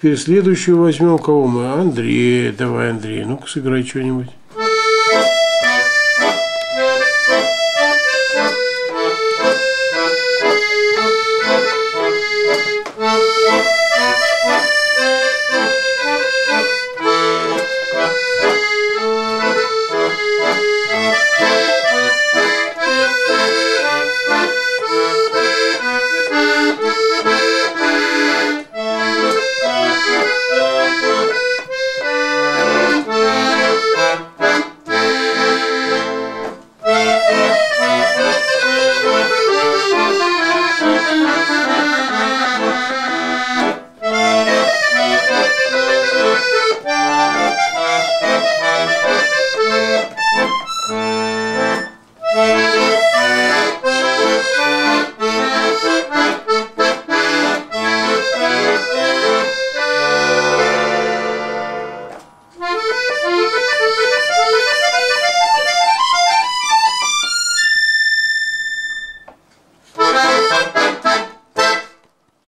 Теперь следующую возьмем кого мы? Андрей. Давай, Андрей, ну-ка сыграй что-нибудь.